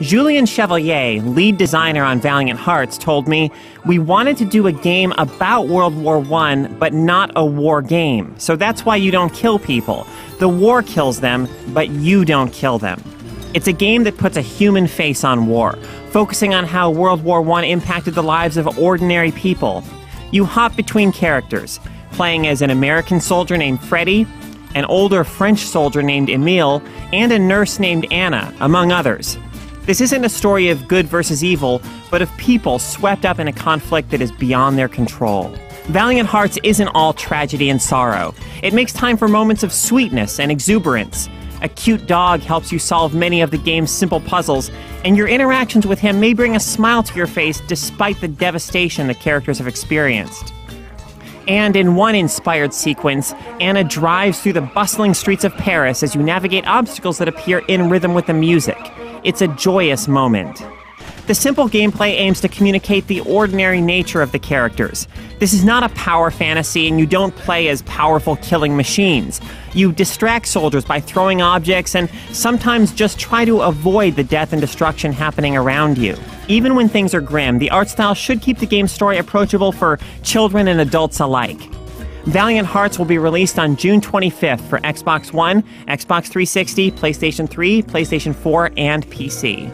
Julien Chevalier, lead designer on Valiant Hearts, told me, We wanted to do a game about World War I, but not a war game. So that's why you don't kill people. The war kills them, but you don't kill them. It's a game that puts a human face on war, focusing on how World War I impacted the lives of ordinary people. You hop between characters, playing as an American soldier named Freddie, an older French soldier named Emile, and a nurse named Anna, among others. This isn't a story of good versus evil, but of people swept up in a conflict that is beyond their control. Valiant Hearts isn't all tragedy and sorrow. It makes time for moments of sweetness and exuberance. A cute dog helps you solve many of the game's simple puzzles, and your interactions with him may bring a smile to your face despite the devastation the characters have experienced. And in one inspired sequence, Anna drives through the bustling streets of Paris as you navigate obstacles that appear in rhythm with the music. It's a joyous moment. The simple gameplay aims to communicate the ordinary nature of the characters. This is not a power fantasy, and you don't play as powerful killing machines. You distract soldiers by throwing objects and sometimes just try to avoid the death and destruction happening around you. Even when things are grim, the art style should keep the game's story approachable for children and adults alike. Valiant Hearts will be released on June 25th for Xbox One, Xbox 360, PlayStation 3, PlayStation 4, and PC.